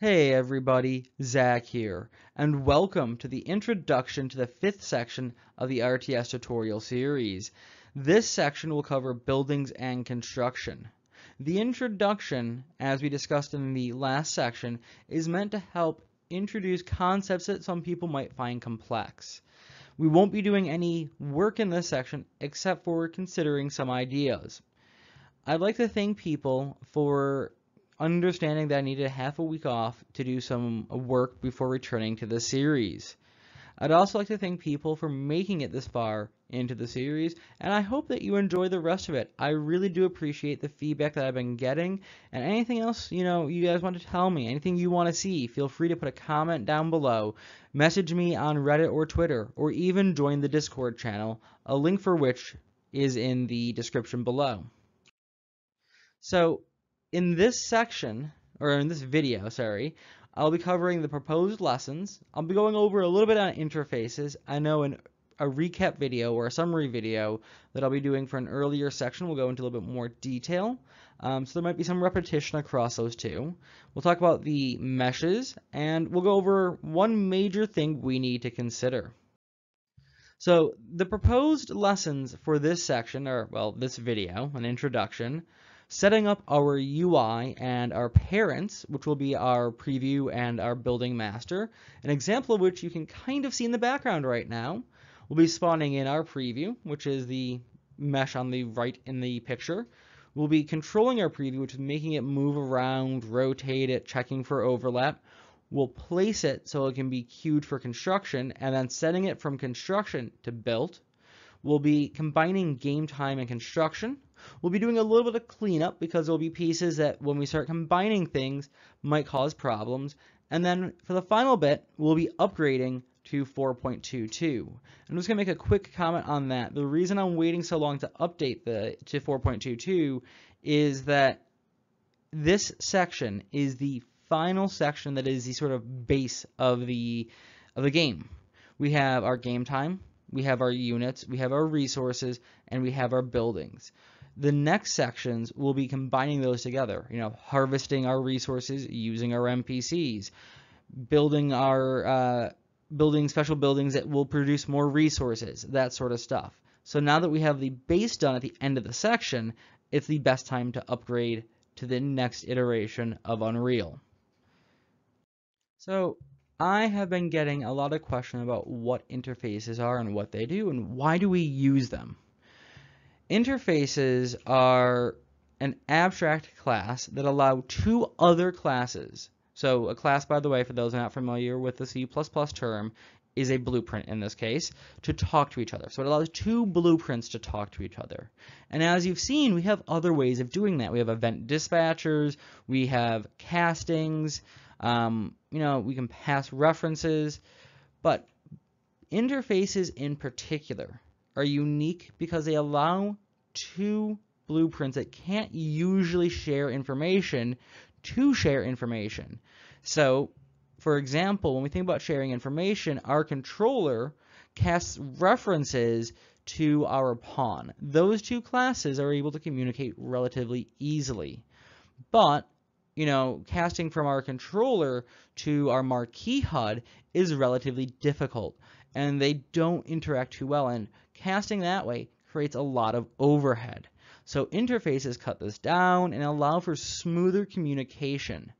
Hey everybody, Zach here, and welcome to the introduction to the fifth section of the RTS tutorial series. This section will cover buildings and construction. The introduction, as we discussed in the last section, is meant to help introduce concepts that some people might find complex. We won't be doing any work in this section except for considering some ideas. I'd like to thank people for understanding that I needed half a week off to do some work before returning to the series. I'd also like to thank people for making it this far into the series, and I hope that you enjoy the rest of it. I really do appreciate the feedback that I've been getting, and anything else, you know, you guys want to tell me, anything you want to see, feel free to put a comment down below, message me on Reddit or Twitter, or even join the Discord channel, a link for which is in the description below. So, in this section, or in this video, sorry, I'll be covering the proposed lessons. I'll be going over a little bit on interfaces. I know in a recap video or a summary video that I'll be doing for an earlier section We'll go into a little bit more detail. Um, so there might be some repetition across those two. We'll talk about the meshes and we'll go over one major thing we need to consider. So the proposed lessons for this section, or well, this video, an introduction, setting up our UI and our parents, which will be our preview and our building master, an example of which you can kind of see in the background right now. We'll be spawning in our preview, which is the mesh on the right in the picture. We'll be controlling our preview, which is making it move around, rotate it, checking for overlap. We'll place it so it can be queued for construction, and then setting it from construction to built. We'll be combining game time and construction. We'll be doing a little bit of cleanup because there'll be pieces that when we start combining things might cause problems. And then for the final bit, we'll be upgrading to 4.22. I'm just going to make a quick comment on that. The reason I'm waiting so long to update the to 4.22 is that this section is the final section that is the sort of base of the of the game. We have our game time, we have our units, we have our resources, and we have our buildings. The next sections will be combining those together, you know, harvesting our resources using our NPCs, building our uh, building special buildings that will produce more resources, that sort of stuff. So now that we have the base done at the end of the section, it's the best time to upgrade to the next iteration of Unreal. So I have been getting a lot of questions about what interfaces are and what they do and why do we use them. Interfaces are an abstract class that allow two other classes. So a class, by the way, for those not familiar with the C++ term, is a blueprint in this case, to talk to each other. So it allows two blueprints to talk to each other. And as you've seen, we have other ways of doing that. We have event dispatchers, we have castings, um, you know, we can pass references, but interfaces in particular are unique because they allow two blueprints that can't usually share information to share information. So, for example, when we think about sharing information, our controller casts references to our pawn. Those two classes are able to communicate relatively easily. But, you know, casting from our controller to our marquee HUD is relatively difficult and they don't interact too well. And casting that way creates a lot of overhead. So interfaces cut this down and allow for smoother communication.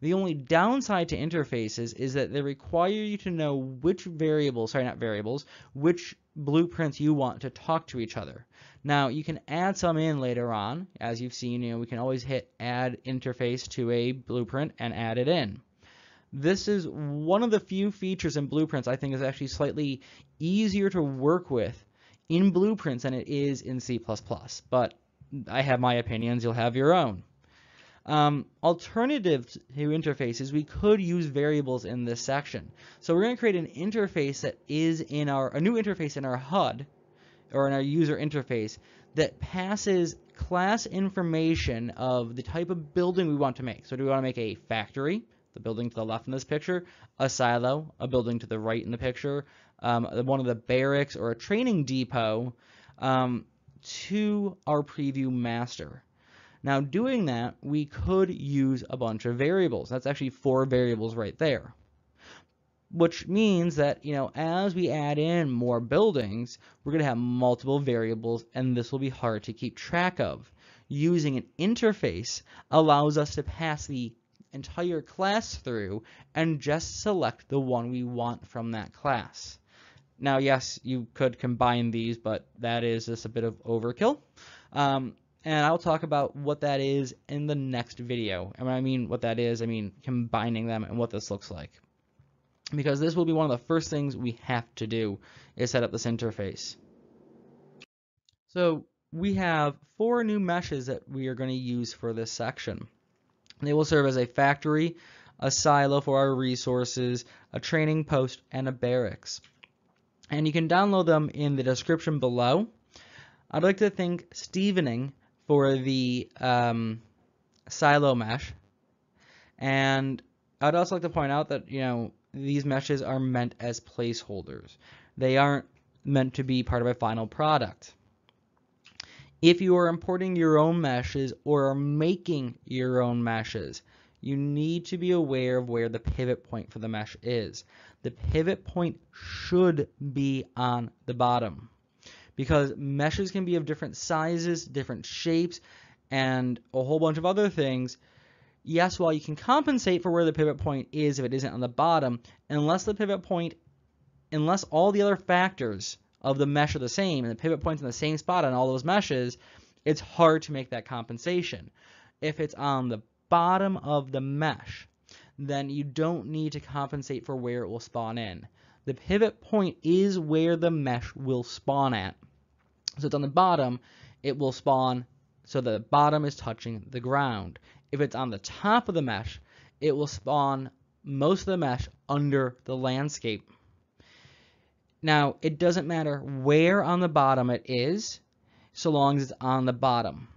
The only downside to interfaces is that they require you to know which variables, sorry, not variables, which blueprints you want to talk to each other. Now, you can add some in later on. As you've seen, you know, we can always hit add interface to a blueprint and add it in. This is one of the few features in Blueprints I think is actually slightly easier to work with in Blueprints than it is in C++. But I have my opinions, you'll have your own. Um, alternative to interfaces, we could use variables in this section. So we're going to create an interface that is in our, a new interface in our HUD, or in our user interface, that passes class information of the type of building we want to make. So do we want to make a factory? the building to the left in this picture, a silo, a building to the right in the picture, um, one of the barracks or a training depot, um, to our preview master. Now doing that, we could use a bunch of variables. That's actually four variables right there. Which means that, you know, as we add in more buildings, we're going to have multiple variables and this will be hard to keep track of. Using an interface allows us to pass the entire class through and just select the one we want from that class. Now, yes, you could combine these, but that is just a bit of overkill. Um, and I'll talk about what that is in the next video. And when I mean what that is, I mean combining them and what this looks like. Because this will be one of the first things we have to do is set up this interface. So we have four new meshes that we are going to use for this section. They will serve as a factory, a silo for our resources, a training post, and a barracks. And you can download them in the description below. I'd like to thank Stevening for the um, silo mesh. And I'd also like to point out that, you know, these meshes are meant as placeholders. They aren't meant to be part of a final product. If you are importing your own meshes or are making your own meshes, you need to be aware of where the pivot point for the mesh is. The pivot point should be on the bottom because meshes can be of different sizes, different shapes, and a whole bunch of other things. Yes, while you can compensate for where the pivot point is if it isn't on the bottom, unless the pivot point, unless all the other factors of the mesh are the same and the pivot point's in the same spot on all those meshes, it's hard to make that compensation. If it's on the bottom of the mesh, then you don't need to compensate for where it will spawn in. The pivot point is where the mesh will spawn at. So it's on the bottom, it will spawn so the bottom is touching the ground. If it's on the top of the mesh, it will spawn most of the mesh under the landscape. Now, it doesn't matter where on the bottom it is, so long as it's on the bottom.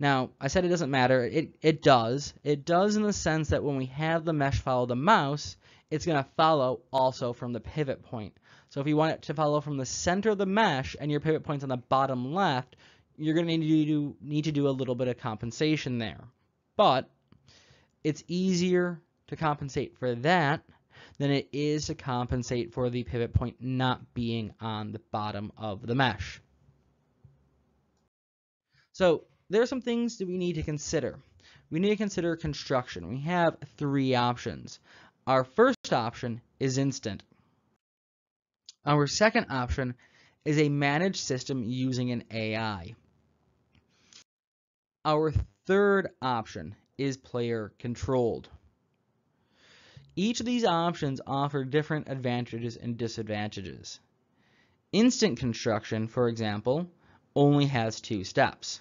Now, I said it doesn't matter. It, it does. It does in the sense that when we have the mesh follow the mouse, it's going to follow also from the pivot point. So if you want it to follow from the center of the mesh and your pivot point's on the bottom left, you're going to need to do, need to do a little bit of compensation there. But it's easier to compensate for that than it is to compensate for the pivot point not being on the bottom of the mesh. So there are some things that we need to consider. We need to consider construction. We have three options. Our first option is instant. Our second option is a managed system using an AI. Our third option is player controlled. Each of these options offer different advantages and disadvantages. Instant construction, for example, only has two steps.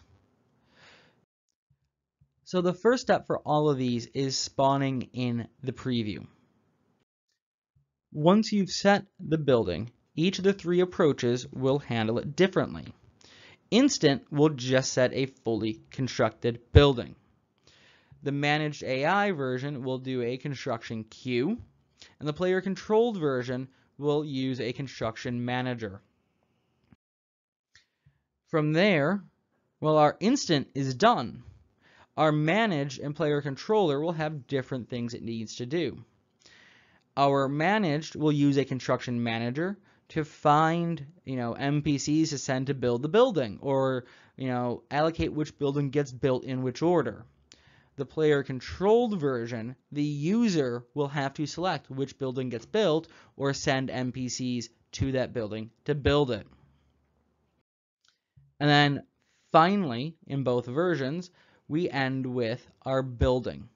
So the first step for all of these is spawning in the preview. Once you've set the building, each of the three approaches will handle it differently. Instant will just set a fully constructed building. The managed AI version will do a construction queue, and the player controlled version will use a construction manager. From there, well, our instant is done. Our managed and player controller will have different things it needs to do. Our managed will use a construction manager to find, you know, NPCs to send to build the building or, you know, allocate which building gets built in which order. The player controlled version, the user will have to select which building gets built or send NPCs to that building to build it. And then finally, in both versions, we end with our building.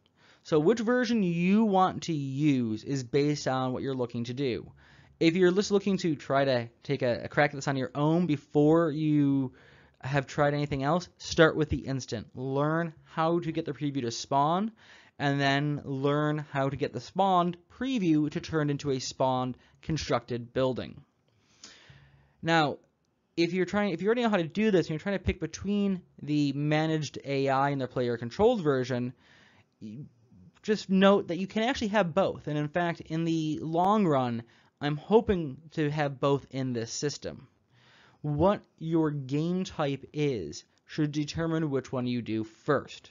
So which version you want to use is based on what you're looking to do. If you're just looking to try to take a, a crack at this on your own before you have tried anything else, start with the instant. Learn how to get the preview to spawn, and then learn how to get the spawned preview to turn into a spawned constructed building. Now, if you're trying, if you already know how to do this, and you're trying to pick between the managed AI and the player controlled version, just note that you can actually have both. And in fact, in the long run, I'm hoping to have both in this system. What your game type is should determine which one you do first.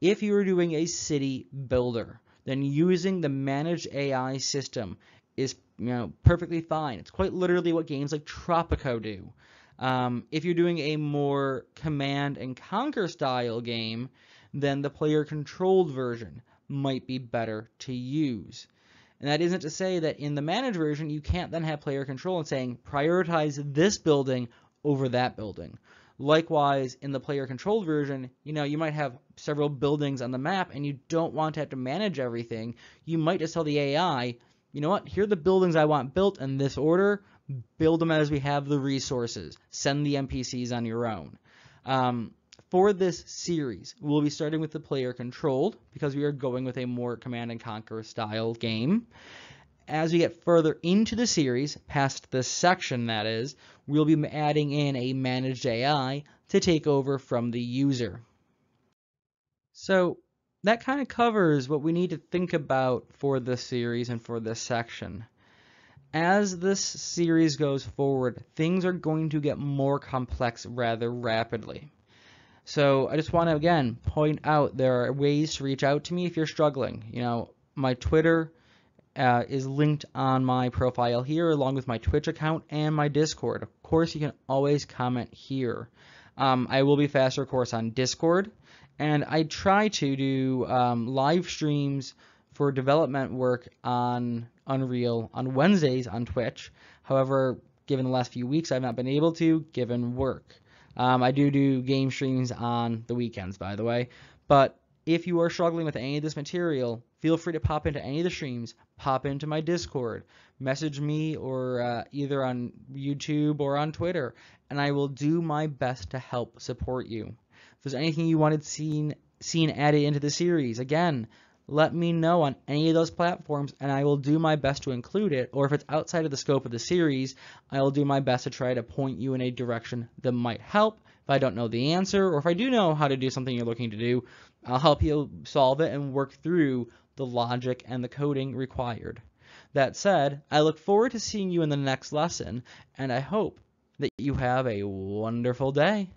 If you are doing a city builder, then using the managed AI system is you know perfectly fine. It's quite literally what games like Tropico do. Um, if you're doing a more command and conquer style game, then the player controlled version might be better to use. And that isn't to say that in the managed version you can't then have player control and saying prioritize this building over that building. Likewise, in the player controlled version, you know, you might have several buildings on the map and you don't want to have to manage everything. You might just tell the AI, you know what, here are the buildings I want built in this order. Build them as we have the resources. Send the NPCs on your own. Um, for this series, we'll be starting with the player controlled because we are going with a more command and conquer style game. As we get further into the series, past this section that is, we'll be adding in a managed AI to take over from the user. So that kind of covers what we need to think about for this series and for this section. As this series goes forward, things are going to get more complex rather rapidly. So I just want to again point out there are ways to reach out to me if you're struggling. You know, my Twitter uh, is linked on my profile here along with my Twitch account and my Discord. Of course, you can always comment here. Um, I will be faster, of course, on Discord, and I try to do um, live streams for development work on Unreal on Wednesdays on Twitch. However, given the last few weeks, I've not been able to, given work. Um, I do do game streams on the weekends, by the way. But if you are struggling with any of this material, feel free to pop into any of the streams, pop into my Discord, message me or uh, either on YouTube or on Twitter, and I will do my best to help support you. If there's anything you wanted seen seen added into the series, again, let me know on any of those platforms and I will do my best to include it. Or if it's outside of the scope of the series, I will do my best to try to point you in a direction that might help. If I don't know the answer, or if I do know how to do something you're looking to do, I'll help you solve it and work through the logic and the coding required. That said, I look forward to seeing you in the next lesson, and I hope that you have a wonderful day.